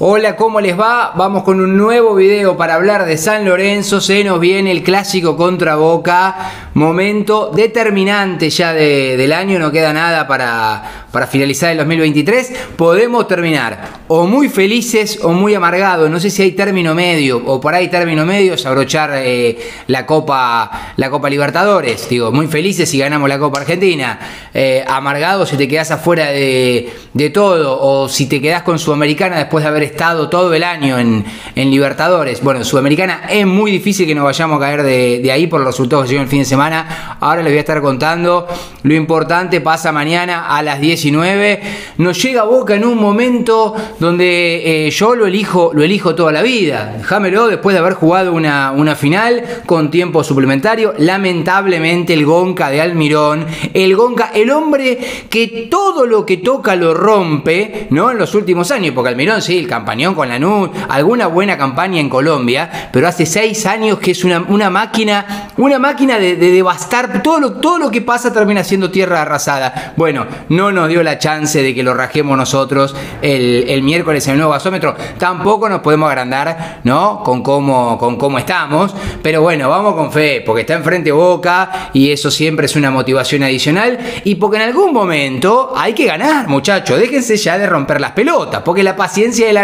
Hola, ¿cómo les va? Vamos con un nuevo video para hablar de San Lorenzo. Se nos viene el clásico contra Boca. Momento determinante ya del año. No queda nada para, para finalizar el 2023. Podemos terminar o muy felices o muy amargados. No sé si hay término medio o por ahí término medio es abrochar eh, la, Copa, la Copa Libertadores. Digo, muy felices si ganamos la Copa Argentina. Eh, amargados si te quedas afuera de, de todo o si te quedas con Sudamericana después de haber estado todo el año en, Libertadores. Bueno, Sudamericana es muy difícil que nos vayamos a caer de, ahí por los resultados que llegó el fin de semana. Ahora les voy a estar contando. Lo importante pasa mañana a las 19. Nos llega Boca en un momento donde eh, yo lo elijo, lo elijo toda la vida. Déjamelo después de haber jugado una, una final con tiempo suplementario. Lamentablemente el Gonca de Almirón, el Gonca, el hombre que todo lo que toca lo rompe, ¿no? En los últimos años, porque Almirón sí, el campañón con la NU, alguna buena campaña en Colombia, pero hace seis años que es una, máquina, una máquina de, devastar, todo lo, todo lo que pasa termina siendo tierra arrasada. Bueno, no nos dio la chance de que lo rajemos nosotros el, miércoles en el nuevo gasómetro, tampoco nos podemos agrandar, ¿no? Con cómo, con cómo estamos, pero bueno, vamos con fe, porque está enfrente Boca y eso siempre es una motivación adicional y porque en algún momento hay que ganar, muchachos, déjense ya de romper las pelotas, porque la paciencia de la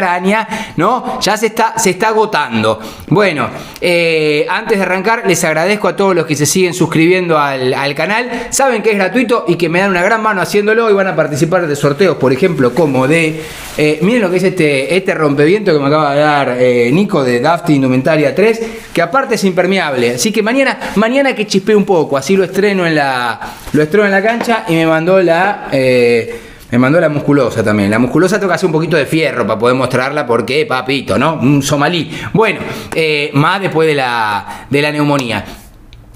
¿no? Ya se está, se está agotando. Bueno, eh, antes de arrancar, les agradezco a todos los que se siguen suscribiendo al, canal. Saben que es gratuito y que me dan una gran mano haciéndolo y van a participar de sorteos, por ejemplo, como de. Eh, miren lo que es este, este rompeviento que me acaba de dar eh, Nico de Daft Indumentaria 3, que aparte es impermeable. Así que mañana, mañana que chispee un poco, así lo estreno en la, lo estreno en la cancha y me mandó la. Me mandó la musculosa también. La musculosa toca hacer un poquito de fierro para poder mostrarla porque, papito, ¿no? Un somalí. Bueno, eh, más después de la, de la neumonía.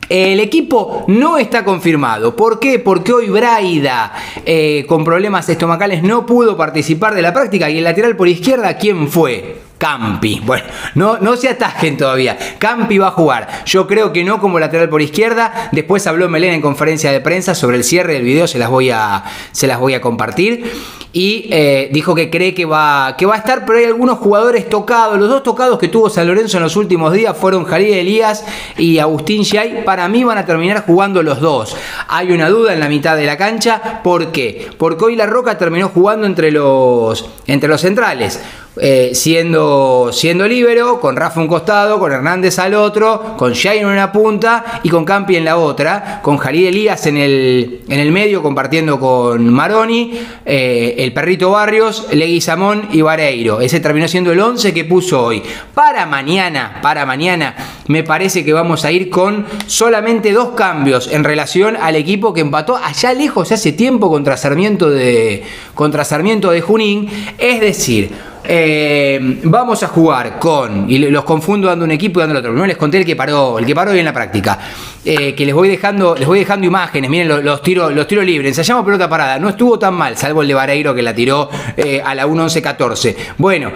El equipo no está confirmado. ¿Por qué? Porque hoy Braida, eh, con problemas estomacales, no pudo participar de la práctica. Y el lateral por izquierda, ¿quién fue? Campi. Bueno, no, no se atajen todavía. Campi va a jugar. Yo creo que no como lateral por izquierda. Después habló Melena en conferencia de prensa sobre el cierre del video. Se las voy a, se las voy a compartir. Y eh, dijo que cree que va, que va a estar, pero hay algunos jugadores tocados. Los dos tocados que tuvo San Lorenzo en los últimos días fueron Jalil Elías y Agustín Giay. Para mí van a terminar jugando los dos. Hay una duda en la mitad de la cancha. ¿Por qué? Porque hoy La Roca terminó jugando entre los, entre los centrales. Eh, siendo, siendo libero, con Rafa un costado, con Hernández al otro, con Shane en una punta y con Campi en la otra, con Jalil Elías en el, en el medio compartiendo con Maroni, eh, el perrito Barrios, Leguizamón y Vareiro. Ese terminó siendo el 11 que puso hoy. Para mañana, para mañana, me parece que vamos a ir con solamente dos cambios en relación al equipo que empató allá lejos hace tiempo de, contra Sarmiento de Junín. Es decir, eh, vamos a jugar con, y los confundo dando un equipo y dando el otro. No les conté el que paró, el que paró hoy en la práctica. Eh, que les voy dejando, les voy dejando imágenes, miren los, tiros, los tiros libres. Ensayamos pelota parada, no estuvo tan mal, salvo el de Vareiro que la tiró eh, a la 1-11-14. Bueno,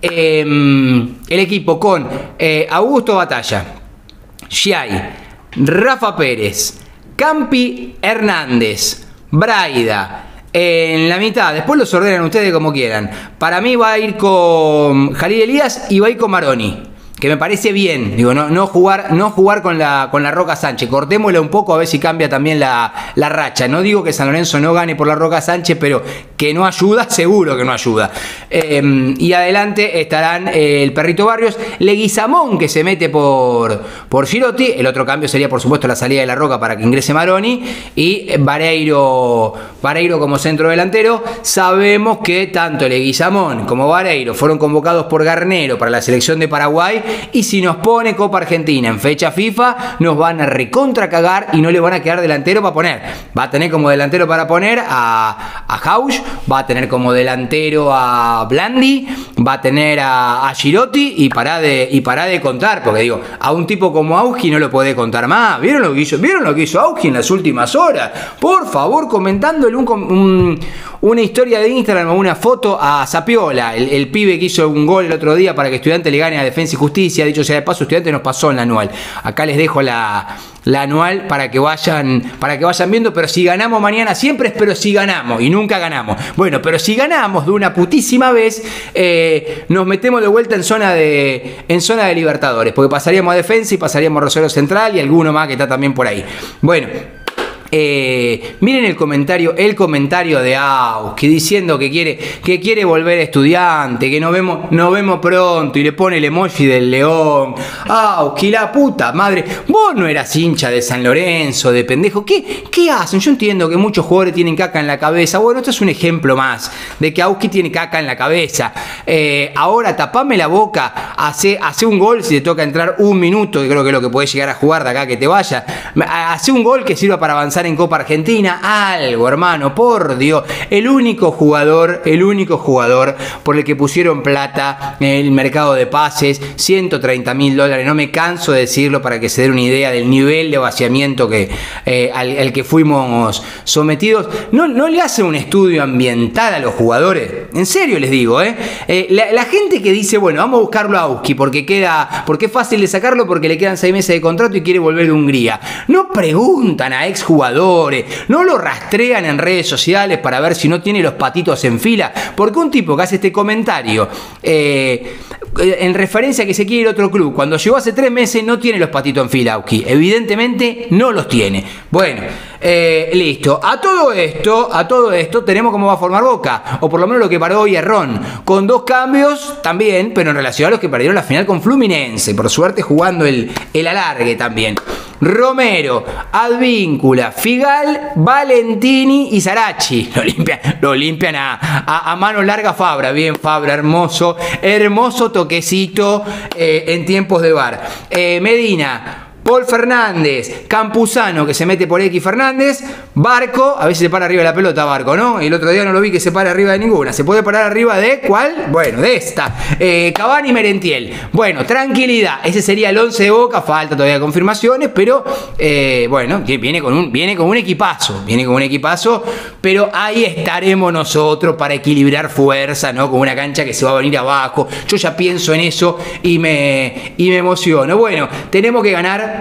el equipo con Augusto Batalla, Giai, Rafa Pérez, Campi Hernández, Braida, en la mitad. Después los ordenan ustedes como quieran. Para mí va a ir con Jalil Elías y va a ir con Maroni que me parece bien, digo, no, no, jugar, no jugar con la, con la Roca Sánchez, cortémosle un poco a ver si cambia también la, racha. No digo que San Lorenzo no gane por la Roca Sánchez, pero que no ayuda, seguro que no ayuda. Em, y adelante estarán eh, el Perrito Barrios, Leguizamón que se mete por, por Girotti, el otro cambio sería por supuesto la salida de la Roca para que ingrese Maroni, y Vareiro, Vareiro como centro delantero. Sabemos que tanto Leguizamón como Vareiro fueron convocados por Garnero para la selección de Paraguay y si nos pone Copa Argentina en fecha FIFA, nos van a recontra cagar y no le van a quedar delantero para poner. Va a tener como delantero para poner a, a Hausch, va a tener como delantero a Blandi, va a tener a, a y para de, y para de contar, porque digo, a un tipo como Augi no lo puede contar más. ¿Vieron lo que hizo, ¿vieron lo que hizo en las últimas horas? Por favor, comentándole un, una historia de Instagram o una foto a Zapiola, el, pibe que hizo un gol el otro día para que Estudiante le gane a Defensa y Justicia. Dicho sea de paso, Estudiante nos pasó en la anual. Acá les dejo la, anual para que vayan para que vayan viendo, pero si ganamos mañana siempre es pero si ganamos y nunca ganamos. Bueno, pero si ganamos de una putísima vez, eh, nos metemos de vuelta en zona de en zona de Libertadores, porque pasaríamos a defensa y pasaríamos a Rosario Central y alguno más que está también por ahí. Bueno, eh, miren el comentario, el comentario de Auski diciendo que quiere, que quiere volver estudiante, que nos vemos, nos vemos pronto y le pone el emoji del león. Auski, la puta madre, vos no eras hincha de San Lorenzo, de pendejo. ¿Qué, ¿Qué hacen? Yo entiendo que muchos jugadores tienen caca en la cabeza. Bueno, esto es un ejemplo más de que Auski tiene caca en la cabeza. Eh, ahora tapame la boca, hace, hace un gol si te toca entrar un minuto, que creo que es lo que puedes llegar a jugar de acá que te vaya. Hace un gol que sirva para avanzar en Copa Argentina, algo, hermano, por Dios. El único jugador, el único jugador por el que pusieron plata en el mercado de pases, 130 mil dólares. No me canso de decirlo para que se den una idea del nivel de vaciamiento que, eh, al, que fuimos sometidos. No, no le hacen un estudio ambiental a los jugadores. En serio les digo, ¿eh? eh la, gente que dice, bueno, vamos a buscarlo a Auski porque queda, porque es fácil de sacarlo porque le quedan seis meses de contrato y quiere volver de Hungría. No preguntan a exjugadores no lo rastrean en redes sociales para ver si no tiene los patitos en fila, porque un tipo que hace este comentario eh, en referencia a que se quiere ir otro club, cuando llegó hace tres meses no tiene los patitos en fila, Auki. Evidentemente no los tiene. Bueno, eh, listo. A todo esto, a todo esto, tenemos cómo va a formar Boca, o por lo menos lo que paró hoy Ron, con dos cambios también, pero en relación a los que perdieron la final con Fluminense, por suerte jugando el, el alargue también. Romero, Advíncula, Figal, Valentini y Sarachi. Lo limpian, lo limpian a, mano larga Fabra. Bien, Fabra, hermoso, hermoso toquecito eh, en tiempos de bar. Eh, Medina. Paul Fernández, Campuzano que se mete por X Fernández, Barco, a veces se para arriba de la pelota Barco, ¿no? El otro día no lo vi que se para arriba de ninguna. ¿Se puede parar arriba de cuál? Bueno, de esta. Eh, Cavani Merentiel. Bueno, tranquilidad. Ese sería el 11 de Boca, falta todavía confirmaciones, pero eh, bueno, viene con, un, viene con un equipazo, viene con un equipazo, pero ahí estaremos nosotros para equilibrar fuerza, ¿no? Con una cancha que se va a venir abajo. Yo ya pienso en eso y me, y me emociono. Bueno, tenemos que ganar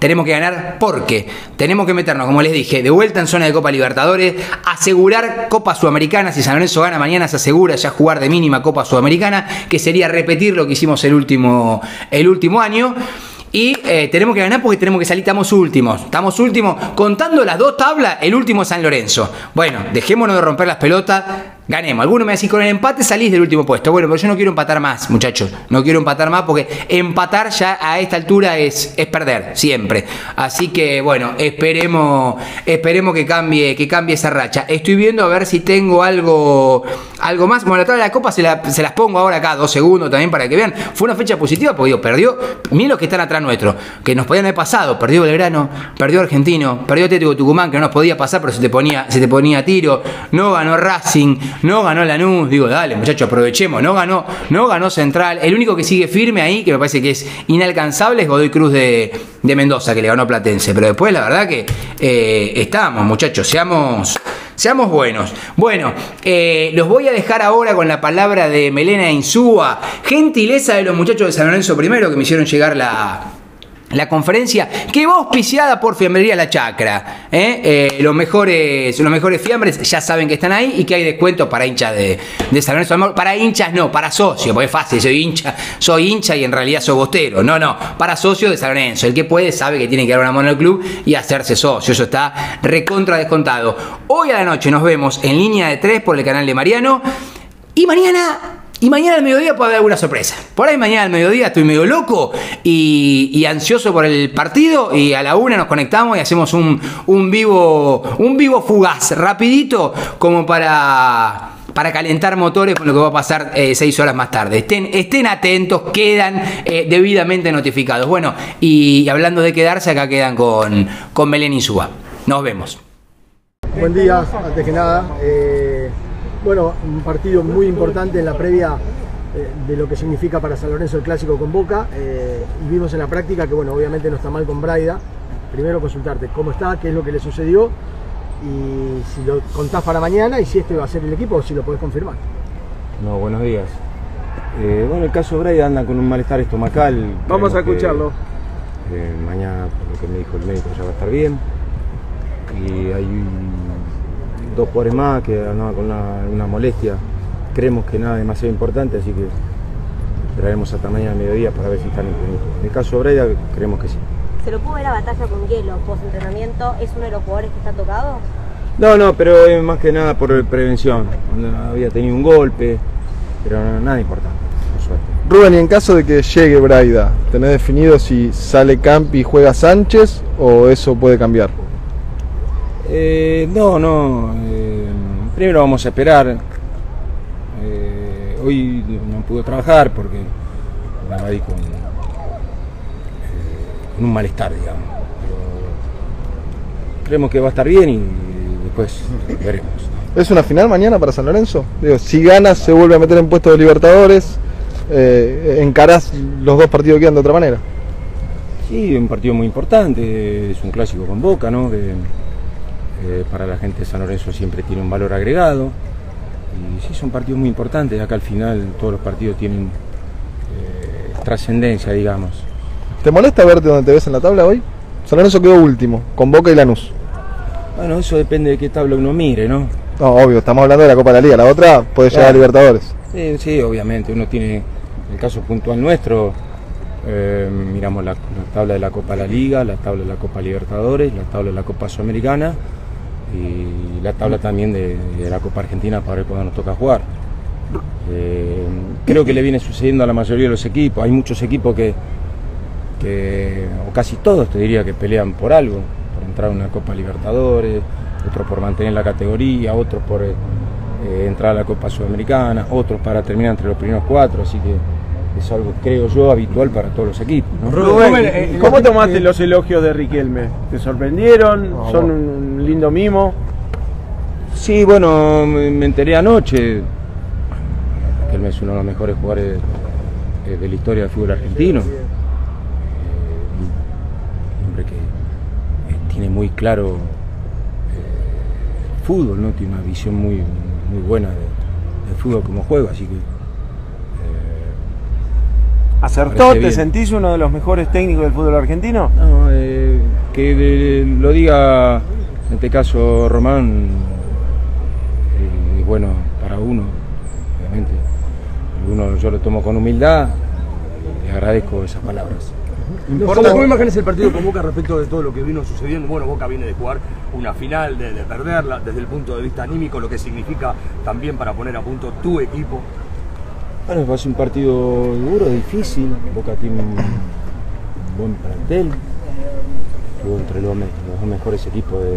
tenemos que ganar porque tenemos que meternos, como les dije, de vuelta en zona de Copa Libertadores, asegurar Copa Sudamericana. Si San Lorenzo gana mañana, se asegura ya jugar de mínima Copa Sudamericana, que sería repetir lo que hicimos el último, el último año. Y eh, tenemos que ganar porque tenemos que salir, estamos últimos. Estamos últimos. Contando las dos tablas, el último San Lorenzo. Bueno, dejémonos de romper las pelotas ganemos. Algunos me decís, con el empate salís del último puesto. Bueno, pero yo no quiero empatar más, muchachos. No quiero empatar más porque empatar ya a esta altura es, es perder, siempre. Así que, bueno, esperemos, esperemos que cambie, que cambie esa racha. Estoy viendo a ver si tengo algo, algo más. Bueno, la tabla de la copa se, las pongo ahora acá, dos segundos también para que vean. Fue una fecha positiva porque digo, perdió. Miren los que están atrás nuestro, que nos podían haber pasado. Perdió Belgrano, perdió Argentino, perdió Tético Tucumán, que no nos podía pasar, pero se te ponía, se te ponía tiro. No ganó Racing, no ganó Lanús, digo, dale, muchachos, aprovechemos, no ganó, no ganó Central. El único que sigue firme ahí, que me parece que es inalcanzable, es Godoy Cruz de, Mendoza, que le ganó Platense. Pero después, la verdad que eh, estamos, muchachos, seamos. Seamos buenos. Bueno, eh, los voy a dejar ahora con la palabra de Melena Insúa. Gentileza de los muchachos de San Lorenzo primero que me hicieron llegar la, la conferencia que va auspiciada por Fiambrería La Chacra. ¿eh? Eh, los, mejores, los mejores fiambres ya saben que están ahí y que hay descuento para hinchas de, de San Lorenzo. Para hinchas no, para socios, porque es fácil, soy hincha, soy hincha y en realidad soy bostero. No, no, para socios de San Lorenzo. El que puede sabe que tiene que dar una mano al club y hacerse socio. Eso está recontra descontado. Hoy a la noche nos vemos en línea de tres por el canal de Mariano. Y mañana y mañana al mediodía puede haber alguna sorpresa. Por ahí mañana al mediodía estoy medio loco y, ansioso por el partido y a la una nos conectamos y hacemos un, vivo un vivo fugaz, rapidito, como para, para calentar motores con lo que va a pasar eh, seis horas más tarde. Estén, atentos, quedan eh, debidamente notificados. Bueno, y, hablando de quedarse, acá quedan con, con y Suba. Nos vemos. Buen día, antes que nada. Eh, bueno, un partido muy importante en la previa eh, de lo que significa para San Lorenzo el clásico con Boca. Eh, y vimos en la práctica que, bueno, obviamente no está mal con Braida. Primero consultarte cómo está, qué es lo que le sucedió. y si lo contás para mañana y si este va a ser el equipo o si lo podés confirmar. No, buenos días. Eh, bueno, el caso Bray anda con un malestar estomacal. Vamos a escucharlo. eh, mañana, por lo que me dijo el médico, ya va a estar bien. Y hay dos jugadores más que andaban con una, una molestia. Creemos que nada demasiado importante, así que esperaremos hasta mañana al mediodía para ver si están en plenitud. En el caso Breida, creemos que sí. Se lo pudo ver a batalla con hielo post entrenamiento. ¿Es uno de los jugadores que está tocado? No, no, pero es más que nada por prevención. Había tenido un golpe, pero nada importante, por suerte. Rubén, y en caso de que llegue Braida, ¿tenés definido si sale Campi y juega Sánchez o eso puede cambiar? Eh, no, no. eh, primero vamos a esperar. Eh, hoy no pudo trabajar porque estaba ahí con, eh, con un malestar, digamos. Pero creemos que va a estar bien y después veremos. ¿Es una final mañana para San Lorenzo? Digo, si ganas se vuelve a meter en puesto de Libertadores, encarás los dos partidos que quedan de otra manera. Sí, un partido muy importante, es un clásico con Boca, ¿no? Que eh, para la gente de San Lorenzo siempre tiene un valor agregado. Y sí, son partidos muy importantes, acá al final todos los partidos tienen eh, trascendencia, digamos. ¿Te molesta verte donde te ves en la tabla hoy? San Lorenzo quedó último, con Boca y Lanús. Bueno, eso depende de qué tabla uno mire, ¿no? No, obvio, estamos hablando de la Copa de la Liga. La otra puede llegar a. Libertadores. Sí, sí, obviamente, uno tiene, en el caso puntual nuestro, eh, miramos la, la tabla de la Copa de la Liga, la tabla de la Copa Libertadores, la tabla de la Copa Sudamericana y la tabla también de, la Copa Argentina para ver cuándo nos toca jugar. Eh, creo que le viene sucediendo a la mayoría de los equipos, hay muchos equipos que, o casi todos te diría que pelean por algo, por entrar a una Copa Libertadores, otros por mantener la categoría, otros por eh, entrar a la Copa Sudamericana, otros para terminar entre los primeros cuatro, así que es algo, creo yo, habitual para todos los equipos. ¿no? Rubén, eh, ¿cómo tomaste los elogios de Riquelme? ¿Te sorprendieron? No, ¿Son bueno. un lindo mimo? Sí, bueno, me enteré anoche que él es uno de los mejores jugadores eh, de la historia del fútbol argentino. Eh, un hombre que eh, tiene muy claro eh, el fútbol, ¿no? Tiene una visión muy, muy buena de- del fútbol como juego, así que ¿Acertó? ¿Te bien. sentís uno de los mejores técnicos del fútbol argentino? No, eh, que de- lo diga en este caso Román eh, es bueno para uno, obviamente. Uno yo lo tomo con humildad y agradezco esas palabras. ¿Cómo, cómo imaginas el partido con Boca respecto de todo lo que vino sucediendo? Bueno, Boca viene de jugar una final, de, de perderla, desde el punto de vista anímico, lo que significa también para poner a punto tu equipo. Bueno, va a ser un partido duro, difícil. Boca tiene un buen plantel. Estuvo entre los, los mejores equipos de-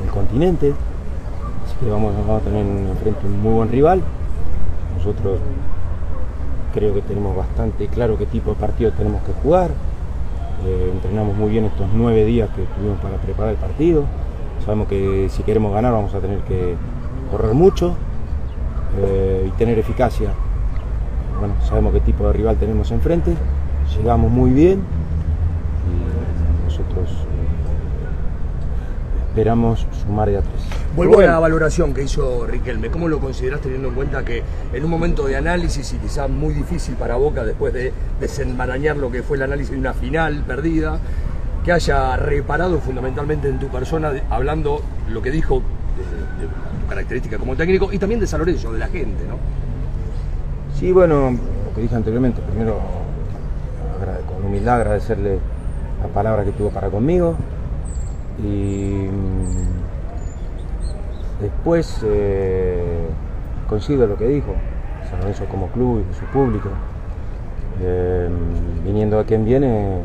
del continente. Así que vamos, vamos a tener enfrente un muy buen rival. Nosotros creo que tenemos bastante claro qué tipo de partido tenemos que jugar. Eh, entrenamos muy bien estos nueve días que tuvimos para preparar el partido. Sabemos que si queremos ganar vamos a tener que correr mucho eh, y tener eficacia. Bueno, sabemos qué tipo de rival tenemos enfrente, llegamos muy bien y nosotros eh, esperamos sumar de a tres. Vuelvo a la valoración que hizo Riquelme. ¿Cómo lo considerás teniendo en cuenta que en un momento de análisis y quizás muy difícil para Boca después de desenmarañar lo que fue el análisis de una final perdida, que haya reparado fundamentalmente en tu persona, hablando lo que dijo de, de tu característica como técnico y también de San Lorenzo, de la gente, ¿no? Sí, bueno, lo que dije anteriormente, primero con humildad agradecerle la palabra que tuvo para conmigo y mm, después eh, coincido en lo que dijo, San Lorenzo como club y su público, eh, viniendo a quien viene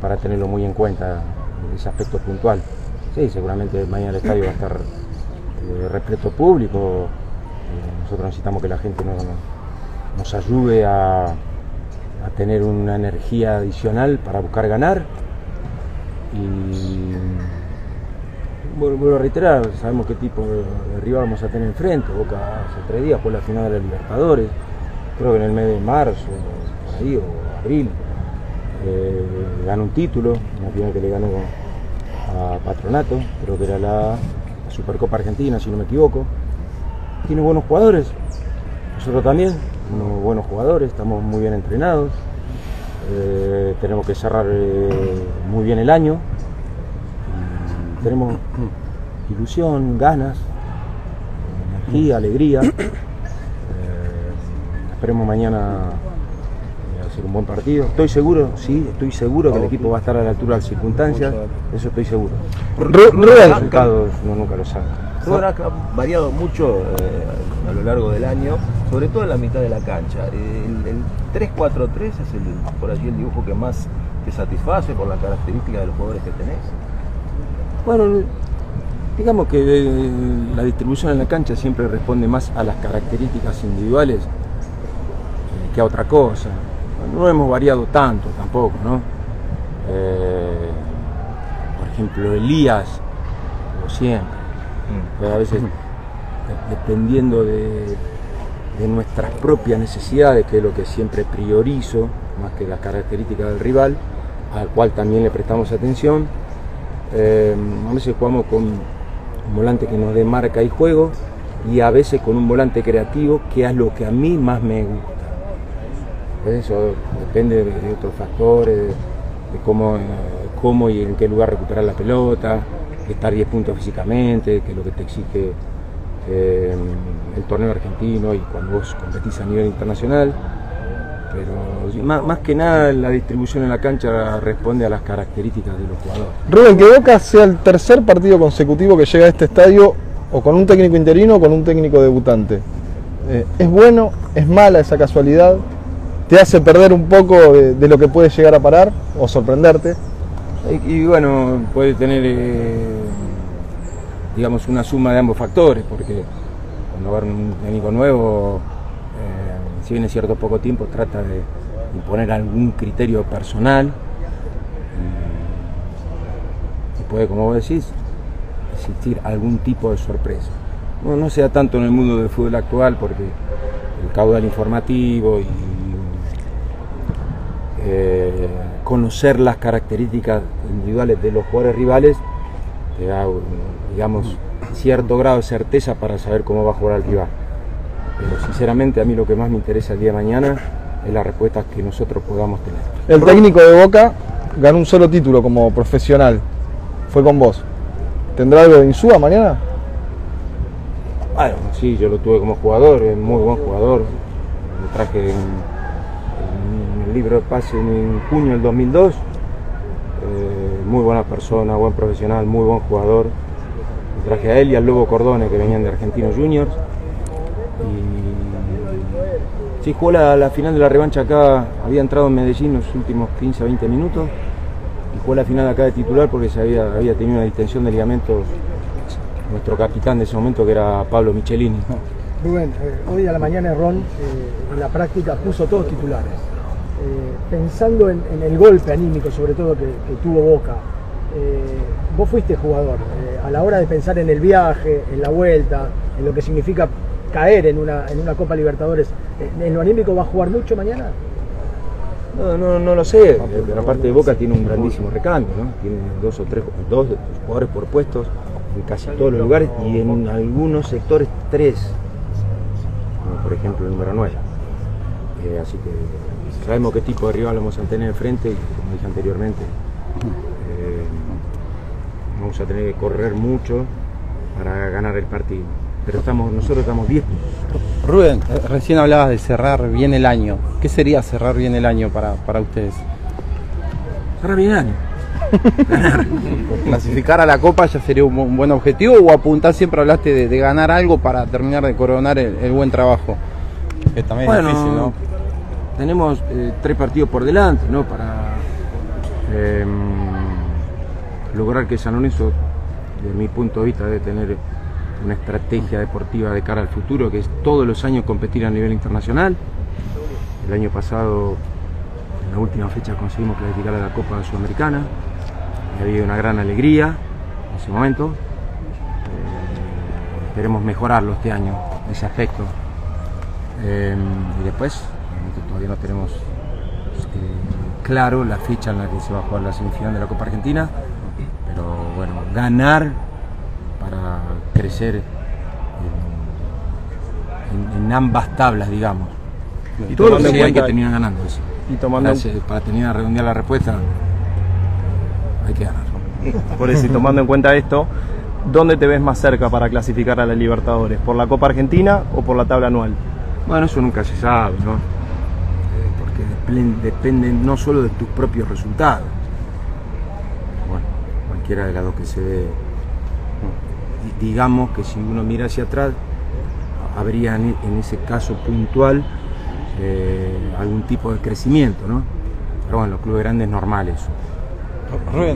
para tenerlo muy en cuenta ese aspecto puntual. Sí, seguramente mañana el estadio va a estar eh, repleto público, eh, nosotros necesitamos que la gente no- no- nos ayude a, tener una energía adicional para buscar ganar. Y vuel- vuelvo a reiterar, sabemos qué tipo de, rival vamos a tener enfrente. Boca hace tres días fue la final de la Libertadores, creo que en el mes de marzo, ahí, o abril, eh, ganó un título, una final que le ganó a Patronato, creo que era la Supercopa Argentina, si no me equivoco. Tiene buenos jugadores, nosotros también, unos buenos jugadores, estamos muy bien entrenados. Eh, tenemos que cerrar eh, muy bien el año. Tenemos ilusión, ganas, energía, alegría. Eh, esperemos mañana hacer un buen partido. Estoy seguro, sí, estoy seguro que el equipo va a estar a la altura de las circunstancias. Eso estoy seguro. Ru- Los Rubén, resultados no, nunca lo. Rubén ha variado mucho eh, a lo largo del año, sobre todo en la mitad de la cancha. El, el 3-4-3 es el, por allí el dibujo que más te satisface por las características de los jugadores que tenés. Bueno, digamos que eh, la distribución en la cancha siempre responde más a las características individuales eh, que a otra cosa. No hemos variado tanto tampoco, ¿no? Eh, ejemplo, Elías, como siempre. Eh, A veces, de- dependiendo de, de nuestras propias necesidades, que es lo que siempre priorizo, más que las características del rival, al cual también le prestamos atención, eh, a veces jugamos con un volante que nos dé marca y juego y a veces con un volante creativo que es lo que a mí más me gusta. Eso depende de, otros factores, de, de cómo, eh, cómo y en qué lugar recuperar la pelota, estar 10 puntos físicamente, que es lo que te exige eh, el torneo argentino y cuando vos competís a nivel internacional. Pero más, más que nada la distribución en la cancha responde a las características de los jugadores. Rubén, que Boca sea el tercer partido consecutivo que llega a este estadio o con un técnico interino o con un técnico debutante. Eh, ¿Es bueno? ¿Es mala esa casualidad? ¿Te hace perder un poco de, de lo que puede llegar a parar o sorprenderte? Y, bueno, puede tener, eh, digamos, una suma de ambos factores, porque cuando va un técnico nuevo, eh, si viene cierto poco tiempo, trata de imponer algún criterio personal y, y puede, como vos decís, existir algún tipo de sorpresa. No, no sea tanto en el mundo del fútbol actual, porque el caudal informativo y eh, conocer las características individuales de los jugadores rivales te da, digamos, cierto grado de certeza para saber cómo va a jugar el rival. Pero sinceramente a mí lo que más me interesa el día de mañana es las respuestas que nosotros podamos tener. El técnico de Boca ganó un solo título como profesional. Fue con vos. ¿Tendrá algo de Insúa mañana? Bueno, sí, yo lo tuve como jugador, es muy buen jugador. Lo traje en, libro de pase en junio del 2002. Eh, muy buena persona, buen profesional, muy buen jugador. Traje a él y al Lobo Cordone que venían de Argentinos Juniors. Y sí, jugó la, final de la revancha acá, había entrado en Medellín los últimos 15 a 20 minutos. Y jugó la final acá de titular porque se había, había tenido una distensión de ligamentos nuestro capitán de ese momento que era Pablo Michelini. Rubén, eh, hoy a la mañana Ron eh, en la práctica puso todos titulares. Eh, pensando en, en el golpe anímico, sobre todo que, que tuvo Boca, eh, vos fuiste jugador. eh, a la hora de pensar en el viaje, en la vuelta, en lo que significa caer en una, en una Copa Libertadores, ¿en lo anímico va a jugar mucho mañana? No, no, no lo sé, pero aparte de Boca tiene un grandísimo recambio, ¿no? Tiene dos o tres, dos jugadores por puestos en casi todos los lugares y en algunos sectores tres, como por ejemplo el número 9. Eh, así que sabemos qué tipo de rival vamos a tener enfrente y como dije anteriormente, eh, vamos a tener que correr mucho para ganar el partido. Pero estamos, nosotros estamos 10 puntos. Rubén, eh, recién hablabas de cerrar bien el año. ¿Qué sería cerrar bien el año para, para ustedes? Cerrar bien el año. ¿Clasificar a la Copa ya sería un, bu- un buen objetivo o apuntar siempre hablaste de, de ganar algo para terminar de coronar el, el buen trabajo? Que también Bueno, es difícil, ¿no? Tenemos eh, tres partidos por delante, ¿no? Para eh, lograr que San Lorenzo, desde mi punto de vista, debe tener una estrategia deportiva de cara al futuro, que es todos los años competir a nivel internacional. El año pasado, en la última fecha, conseguimos clasificar a la Copa Sudamericana. Y ha habido una gran alegría en ese momento. Eh, esperemos mejorarlo este año, ese aspecto. Eh, y después, todavía no tenemos eh, claro la fecha en la que se va a jugar la semifinal de la Copa Argentina, pero bueno, ganar para crecer en, en- en ambas tablas, digamos. Y Todo lo que hay que terminar ganando eso. Y tomando en- Para, para terminar de redondear la respuesta, hay que ganar. Por eso, y tomando en cuenta esto, ¿dónde te ves más cerca para clasificar a la Libertadores? ¿Por la Copa Argentina o por la tabla anual? Bueno, eso nunca se sabe, ¿no? Eh, porque depende, depende no solo de tus propios resultados. Bueno, cualquiera de las dos que se. Di- Digamos que si uno mira hacia atrás, habría en ese caso puntual eh, algún tipo de crecimiento, ¿no? Pero bueno, los clubes grandes es normal eso.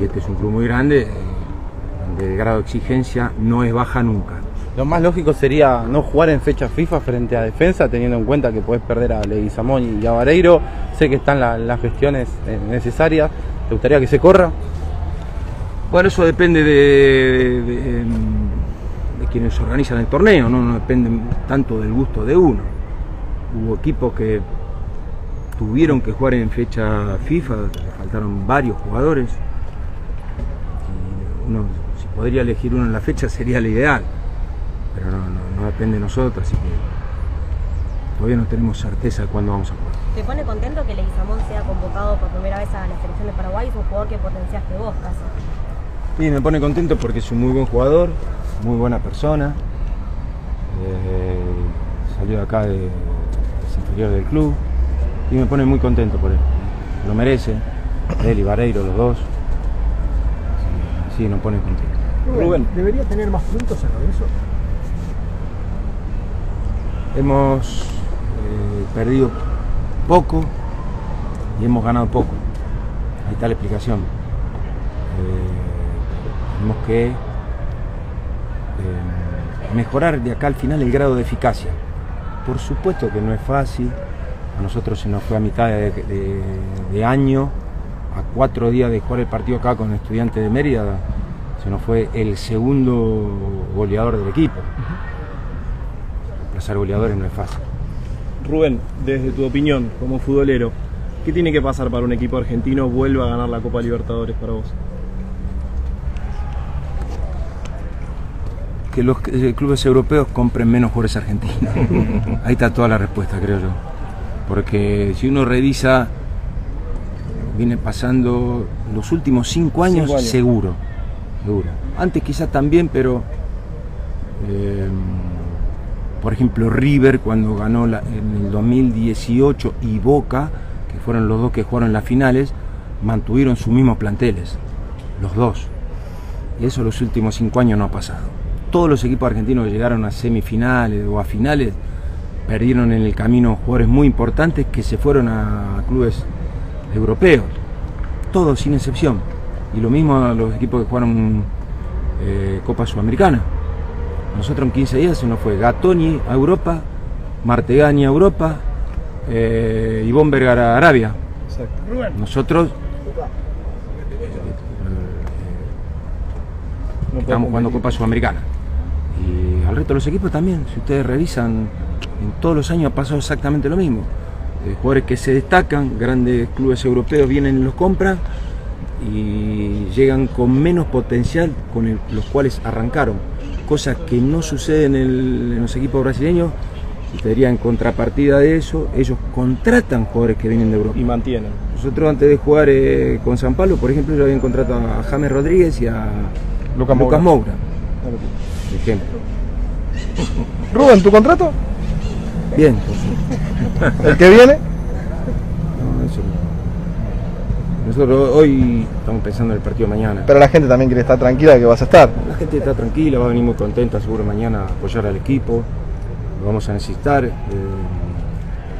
Y este es un club muy grande, eh, donde el grado de exigencia no es baja nunca. Lo más lógico sería no jugar en fecha FIFA frente a defensa, teniendo en cuenta que podés perder a Leguizamón y a Vareiro. Sé que están la- las gestiones eh, necesarias. ¿Te gustaría que se corra? Bueno, eso depende de, de- de quienes organizan el torneo, ¿no? depende tanto del gusto de uno. Hubo equipos que tuvieron que jugar en fecha FIFA, le faltaron varios jugadores. Y uno, si podría elegir uno en la fecha sería el ideal, pero no, no- no depende de nosotros, así que todavía no tenemos certeza de cuándo vamos a jugar. ¿Te pone contento que Leguizamón sea convocado por primera vez a la selección de Paraguay? Es un jugador que potenciaste vos casi. Sí, me pone contento porque es un muy buen jugador, muy buena persona. Eh, salió de acá de, inferior del club y me pone muy contento por él. Lo merece, él y Vareiro, los dos. Sí, sí, nos pone contento. Rubén, ¿debería tener más puntos San Lorenzo? Hemos eh, perdido poco y hemos ganado poco. Está la explicación. Eh, tenemos que eh, mejorar de acá al final el grado de eficacia. Por supuesto que no es fácil. A nosotros se nos fue a mitad de año, a cuatro días de jugar el partido acá con Estudiantes de Mérida, se nos fue el segundo goleador del equipo. Reemplazar goleadores no es fácil. Rubén, desde tu opinión como futbolero, ¿qué tiene que pasar para un equipo argentino vuelva a ganar la Copa Libertadores para vos? que los eh, clubes europeos compren menos jugadores argentinos. Ahí está toda la respuesta, creo yo. Porque si uno revisa, viene pasando los últimos cinco años, Cinco años. seguro. Seguro. Antes quizás también, pero eh, por ejemplo River cuando ganó en el 2018 y Boca, que fueron los dos que jugaron las finales, mantuvieron sus mismos planteles, los dos. Y eso los últimos cinco años no ha pasado. Todos los equipos argentinos que llegaron a semifinales o a finales perdieron en el camino jugadores muy importantes que se fueron a clubes europeos. Todos sin excepción. Y lo mismo a los equipos que jugaron eh, Copa Sudamericana. Nosotros en 15 días se nos fue Gatoni a Europa, Martegani a Europa eh, y Bombergar a Arabia. Nosotros estamos jugando Copa Sudamericana. Y al resto de los equipos también, si ustedes revisan, en todos los años ha pasado exactamente lo mismo. Eh, jugadores que se destacan, grandes clubes europeos vienen y los compran y llegan con menos potencial con el- los cuales arrancaron. Cosa que no sucede en, el- en los equipos brasileños. Y te diría en contrapartida de eso, ellos contratan jugadores que vienen de Europa. Y mantienen. Nosotros antes de jugar eh, con San Pablo, por ejemplo, yo habían contratado a James Rodríguez y a Lucas Lucas Moura. Por ejemplo. Rubén, ¿tu contrato? Bien, por. ¿El que viene? No, eso no. Nosotros hoy estamos pensando en el partido de mañana. Pero la gente también quiere estar tranquila de que vas a estar. La gente está tranquila, va a venir muy contenta seguro mañana a apoyar al equipo. Lo vamos a necesitar. Eh,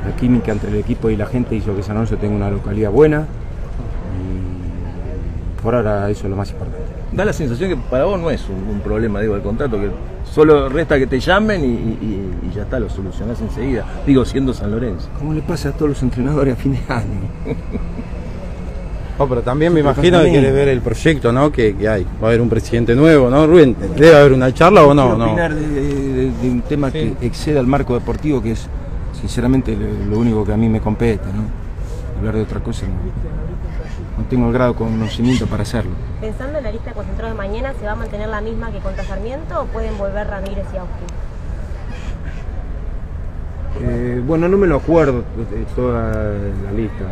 la química entre el equipo y la gente hizo que San Lorenzo tenga una localidad buena. Y por ahora eso es lo más importante. Da la sensación que para vos no es un, un problema, digo, el contrato, que solo resta que te llamen y, y- y ya está, lo solucionás enseguida. Digo, siendo San Lorenzo. Como le pasa a todos los entrenadores a fin de año. No, pero también me imagino que quieres ver el proyecto, ¿no? Que, que hay. Va a haber un presidente nuevo, ¿no, Rubén? ¿Debe haber una charla o no? no? opinar de, de- de un tema que exceda al marco deportivo, que es sinceramente lo, lo único que a mí me compete. ¿no? hablar de otra cosa no, no tengo el grado de conocimiento para hacerlo. Pensando en la lista de concentrados de mañana, ¿se va a mantener la misma que contra Sarmiento o pueden volver Ramírez y Austin? Eh, bueno, no me lo acuerdo de toda la lista.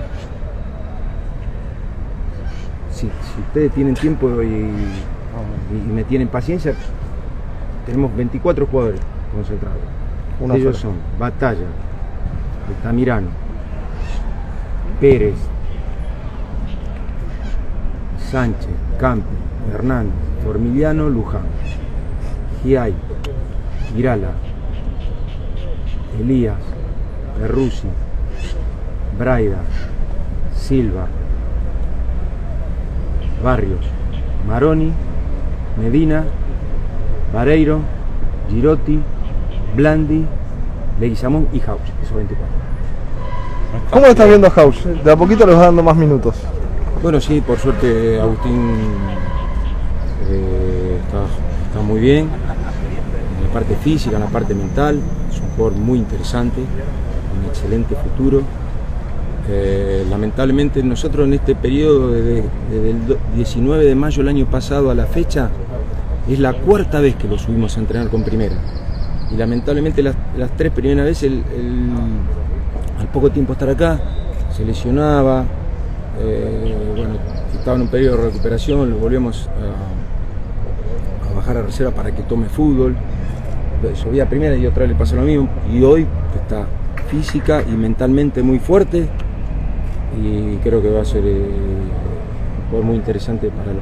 Si, si ustedes tienen tiempo y, y me tienen paciencia, tenemos 24 jugadores concentrados. Una Ellos sola. son Batalla, Altamirano, Pérez, Sánchez, Campi, Hernández, Formiliano, Luján, Giay, Girala, Elías, Perrusi, Braida, Silva, Barrios, Maroni, Medina, Vareiro, Girotti, Blandi, Leguizamón y House, esos 24. ¿Cómo estás viendo a House? De a poquito le vas dando más minutos. Bueno, sí, por suerte Agustín eh, está, está muy bien, en la parte física, en la parte mental, es un jugador muy interesante, un excelente futuro. Eh, lamentablemente nosotros en este periodo, desde, el do- 19 de mayo del año pasado a la fecha, es la cuarta vez que lo subimos a entrenar con primera. Y lamentablemente las, tres primeras veces, al poco tiempo de estar acá, se lesionaba, eh, bueno, estaba en un periodo de recuperación, lo volvemos a, a bajar a reserva para que tome fútbol. Subía a primera y otra vez le pasó lo mismo. Y hoy está física y mentalmente muy fuerte y creo que va a ser eh, muy interesante para los